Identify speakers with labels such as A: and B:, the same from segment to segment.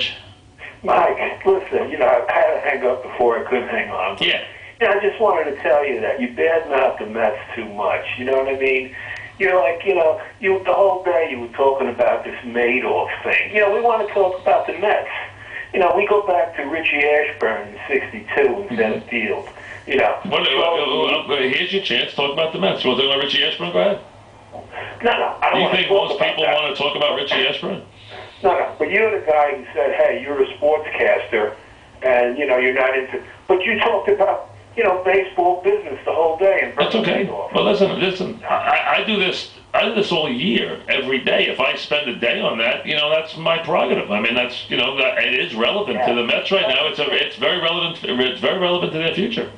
A: Rich?
B: Mike, listen, you know, I had to hang up before I couldn't hang on.
A: Yeah.
B: You know, I just wanted to tell you that you badmouth the Mets too much. You know what I mean? You're like, you know, you the whole day you were talking about this Madoff thing. You know, we want to talk about the Mets. You know, we go back to Richie Ashburn in '62 in center field. You know,
A: What,
B: so-
A: uh, uh, uh, here's your chance. Talk about the Mets. Want to talk about Richie Ashburn? Go ahead.
B: no, no, I
A: Do
B: don't
A: you
B: want to
A: think most people
B: that.
A: want to talk about Richie Ashburn?
B: No, no. But you're the guy who said, "Hey, you're a sportscaster, and you know you're not into." But you talked about you know baseball business the whole day and
A: That's okay. Well, listen, listen. I, I do this. I do this all year, every day. If I spend a day on that, you know, that's my prerogative. I mean, that's you know, it is relevant to the Mets right now. It's a, it's very relevant. It's very relevant to their future.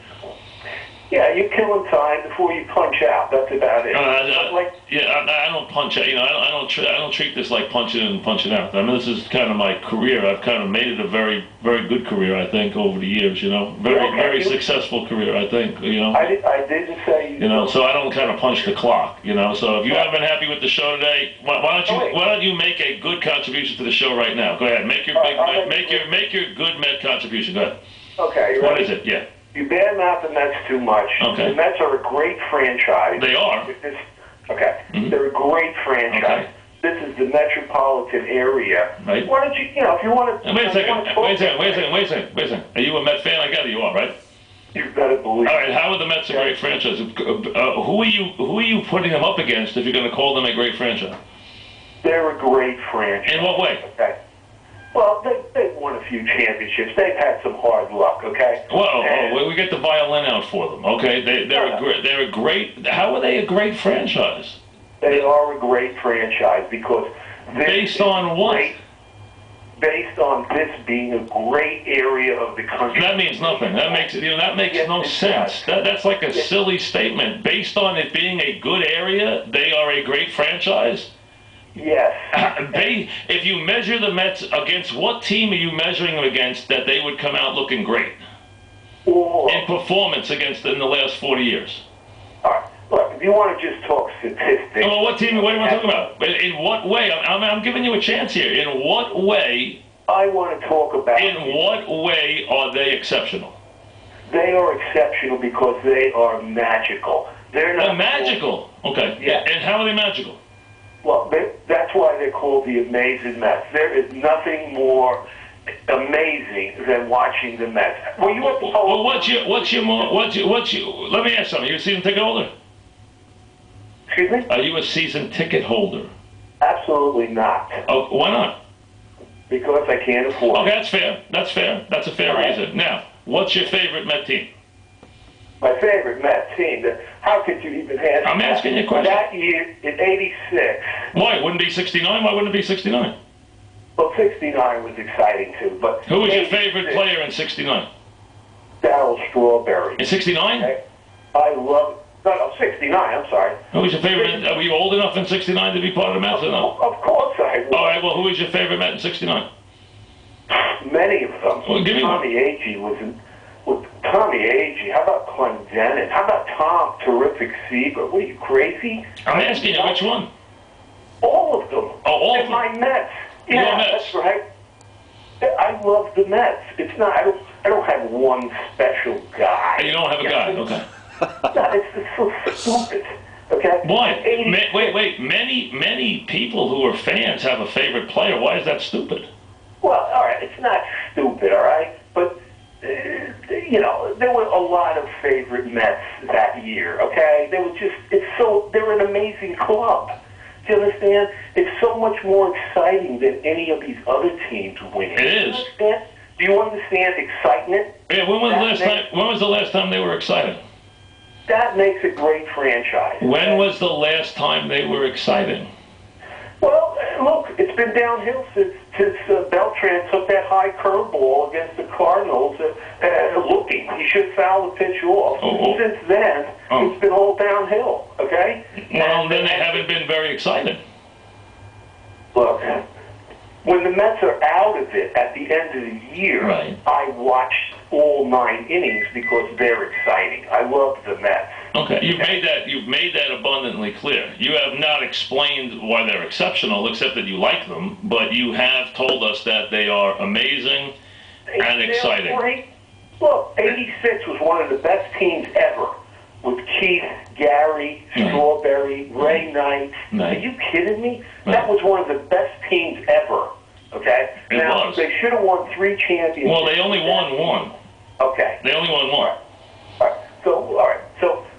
B: Yeah, you kill killing time before you punch out. That's about it.
A: Uh, uh,
B: like,
A: yeah, I, I don't punch out. You know, I don't. I don't, tr- I don't treat this like punching in and punching out. I mean, this is kind of my career. I've kind of made it a very, very good career. I think over the years. You know, very,
B: Okay.
A: very successful career. I think. You know.
B: I, did, I didn't say
A: You know, so I don't kind of punch the clock. You know, so if you haven't been happy with the show today, why, why don't you why don't you make a good contribution to the show right now? Go ahead, make your big,
B: right,
A: make
B: make-
A: your make your good Met contribution. Go ahead.
B: Okay, you
A: What
B: ready?
A: is it? Yeah,
B: You badmouth the Mets too much.
A: Okay.
B: The Mets are a great franchise.
A: they are.
B: This- okay,
A: Mhm.
B: they're a great franchise.
A: Okay.
B: This is the metropolitan area.
A: Right.
B: Why don't you, you know, if you want to,
A: wait a second. Wait a second. Wait a second. Wait a second. Wait a second. Are you a Met fan? I gather you are, right?
B: You better believe.
A: All right. How are the Mets a great franchise? Uh, who are you? Who are you putting them up against if you're going to call them a great franchise?
B: They're a great franchise.
A: In what way?
B: Okay. Well, they, a few championships. They've had some hard luck, okay?
A: Whoa, oh,
B: And-
A: whoa, we get the violin out for them. Okay, they, they're a great. They're a great. How are they a great franchise?
B: They are a great franchise because
A: Based on what?
B: great- Based on this being a great area of the country.
A: That means nothing. That makes you know that makes
B: Yes,
A: no sense.
B: does.
A: That that's like a
B: Yes.
A: silly statement. Based on it being a good area, they are a great franchise.
B: Yes.
A: They, if you measure the Mets against what team are you measuring them against that they would come out looking great in performance against in the last forty years?
B: all right, look, if you want to just talk statistics.
A: Well, what team? What do you talking about? In what way? I'm, I'm, I'm giving you a chance here. In what way?
B: I want to talk about.
A: In what way are they exceptional?
B: They are exceptional because they are magical. They're not
A: They're magical. Okay.
B: Yeah.
A: And how are they magical?
B: Well, they, that's why they're called the Amazing Mets. There is nothing more amazing than watching the Mets. Were you at the
A: Well, what's your what's your more what's your what's your? Let me ask something. You a season ticket holder?
B: Excuse me?
A: Are you a season ticket holder?
B: Absolutely not,
A: Oh, why not?
B: because I can't afford
A: Okay,
B: it.
A: that's fair. That's fair. That's a fair
B: right.
A: reason. Now, what's your favorite Met team?
B: My favorite Met team. that- How could you even ask?
A: I'm
B: that?
A: asking you a question.
B: That year in '86,
A: Why it wouldn't it be 69? Why wouldn't it be 69?
B: well, '69 was exciting too. But
A: Who was your favorite player in 69?
B: Darryl Strawberry.
A: In 69?
B: Okay? I love. No, no, '69. I'm sorry.
A: Who was your favorite? Uh, were you old enough in 69 to be part of the Mets or no?
B: Of course I was.
A: All right. Well, who was your favorite Met in 69?
B: Many of them.
A: Well, give me one.
B: Tommy Agee was in, with Tommy Agee. How about Clendenon? How about Tom Terrific Seaver? What are you crazy?
A: I'm asking you which one.
B: All of them.
A: Oh, all of them.
B: my Mets.
A: Your
B: Yeah,
A: Mets.
B: that's right. I love the Mets. It's not. I don't. I don't have one special guy.
A: You don't have a guy. Okay.
B: No, it's, it's so stupid. Okay.
A: Why? Ma- wait, wait. Many, many people who are fans have a favorite player. Why is that stupid?
B: Well, all right, it's not stupid, all right, but uh, you know there were a lot of favorite Mets that year. Okay, they were just it's so they're an amazing club. Do you understand? It's so much more exciting than any of these other teams winning.
A: It
B: Do you understand? Do you understand excitement?
A: Yeah, when was the last time? When was the last time they were excited?
B: That makes a great franchise.
A: When was the last time they were excited?
B: Well, it's been downhill since since uh, Beltran took that high curveball against the Cardinals. Uh, uh, looking, he should foul the pitch off.
A: Oh, oh.
B: Since then,
A: Oh.
B: it's been all downhill. Okay.
A: Well,
B: And-
A: then they haven't been very excited.
B: Look, when the Mets are out of it at the end of the year,
A: Right.
B: I watch all nine innings because they're exciting. I love the Mets.
A: Okay, you've made that you've made that abundantly clear. You have not explained why they're exceptional, except that you like them. But you have told us that they are amazing and
B: They're
A: exciting.
B: great. Look, 86 was one of the best teams ever. With Keith, Gary,
A: Right.
B: Strawberry, Ray Knight.
A: Right.
B: Are you kidding me?
A: Right.
B: That was one of the best teams ever. Okay?
A: It
B: now,
A: was.
B: they should have won three championships.
A: Well, they only won one.
B: Okay.
A: They only won one.
B: All right. So, all right.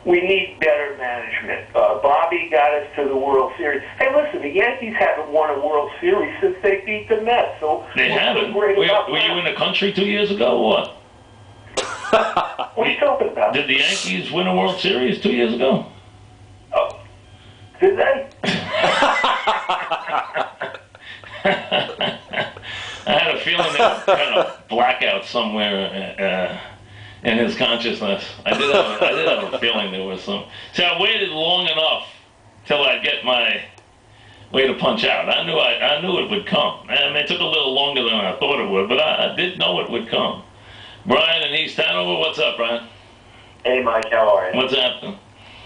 B: We need better management. Uh, Bobby got us to the World Series. Hey, listen, the Yankees haven't won a World Series since they beat the Mets. So
A: They haven't. Were, were you in the country two years ago or what?
B: What are you talking about?
A: Did the Yankees win a World Series two years ago?
B: Oh, did they?
A: I had a feeling there was kind of blackout somewhere uh, in his consciousness. I did have a, I did have a feeling there was some. See, I waited long enough till I get my way to punch out. I knew I, I knew it would come. I mean, it took a little longer than I thought it would, but I, I did know it would come. Brian in East Hanover, what's up, Brian?
C: Hey, Mike, how are you?
A: What's happening?